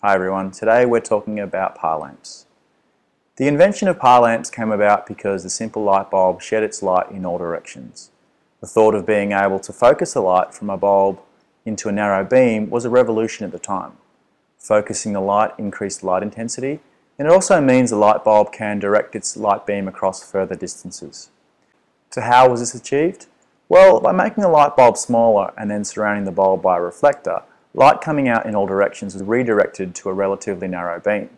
Hi everyone, today we're talking about par lamps. The invention of par lamps came about because the simple light bulb shed its light in all directions. The thought of being able to focus the light from a bulb into a narrow beam was a revolution at the time. Focusing the light increased light intensity and it also means the light bulb can direct its light beam across further distances. So how was this achieved? Well, by making the light bulb smaller and then surrounding the bulb by a reflector, Light coming out in all directions is redirected to a relatively narrow beam.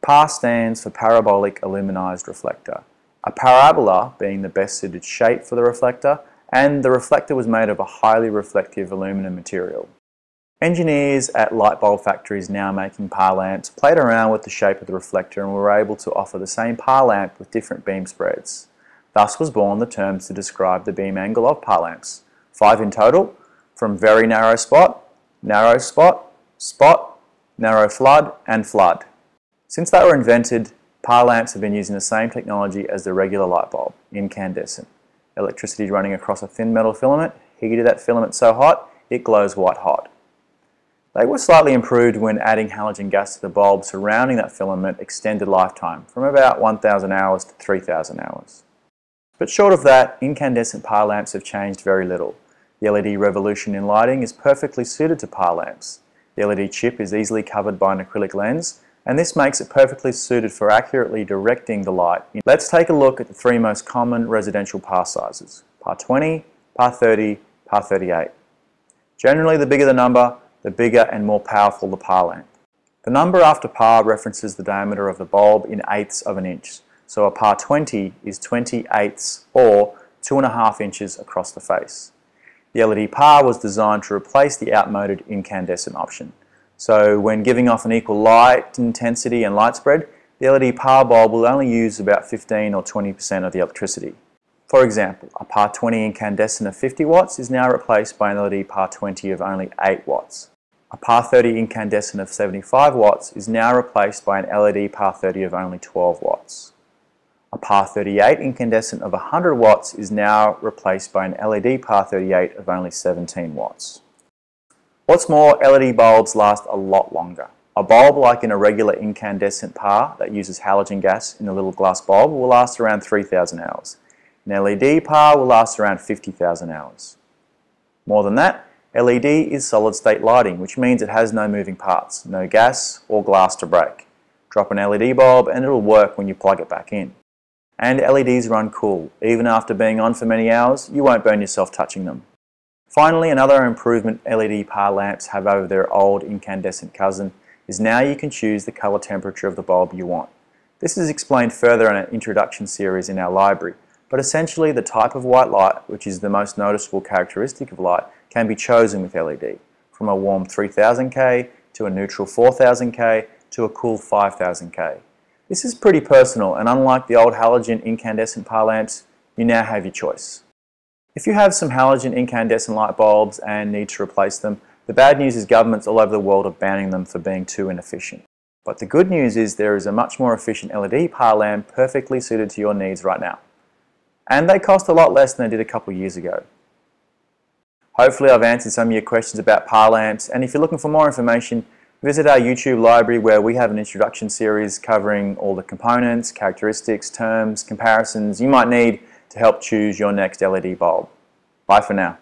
PAR stands for Parabolic Aluminized Reflector, a parabola being the best suited shape for the reflector, and the reflector was made of a highly reflective aluminum material. Engineers at light bulb factories now making par lamps played around with the shape of the reflector and were able to offer the same par lamp with different beam spreads. Thus was born the terms to describe the beam angle of par lamps, five in total, from very narrow spot narrow spot, spot, narrow flood, and flood. Since they were invented, par lamps have been using the same technology as the regular light bulb, incandescent. Electricity running across a thin metal filament, heated that filament so hot, it glows white hot. They were slightly improved when adding halogen gas to the bulb surrounding that filament extended lifetime from about 1,000 hours to 3,000 hours. But short of that, incandescent par lamps have changed very little. The LED revolution in lighting is perfectly suited to par lamps. The LED chip is easily covered by an acrylic lens, and this makes it perfectly suited for accurately directing the light. Let's take a look at the three most common residential par sizes, par 20, par 30, par 38. Generally, the bigger the number, the bigger and more powerful the par lamp. The number after par references the diameter of the bulb in eighths of an inch, so a par 20 is 20 eighths or 2.5 inches across the face. The LED par was designed to replace the outmoded incandescent option. So when giving off an equal light intensity and light spread, the LED par bulb will only use about 15 or 20% of the electricity. For example, a par 20 incandescent of 50 watts is now replaced by an LED par 20 of only 8 watts. A par 30 incandescent of 75 watts is now replaced by an LED par 30 of only 12 watts. A PAR 38 incandescent of 100 watts is now replaced by an LED PAR 38 of only 17 watts. What's more, LED bulbs last a lot longer. A bulb like in a regular incandescent PAR that uses halogen gas in a little glass bulb will last around 3,000 hours. An LED PAR will last around 50,000 hours. More than that, LED is solid state lighting, which means it has no moving parts, no gas or glass to break. Drop an LED bulb and it'll work when you plug it back in. And LEDs run cool. Even after being on for many hours, you won't burn yourself touching them. Finally, another improvement LED par lamps have over their old incandescent cousin is now you can choose the color temperature of the bulb you want. This is explained further in an introduction series in our library, but essentially the type of white light, which is the most noticeable characteristic of light, can be chosen with LED, from a warm 3000K to a neutral 4000K to a cool 5000K. This is pretty personal and unlike the old halogen incandescent par lamps, you now have your choice. If you have some halogen incandescent light bulbs and need to replace them, the bad news is governments all over the world are banning them for being too inefficient. But the good news is there is a much more efficient LED par lamp perfectly suited to your needs right now. And they cost a lot less than they did a couple years ago. Hopefully I've answered some of your questions about par lamps and if you're looking for more information, Visit our YouTube library where we have an introduction series covering all the components, characteristics, terms, comparisons you might need to help choose your next LED bulb. Bye for now.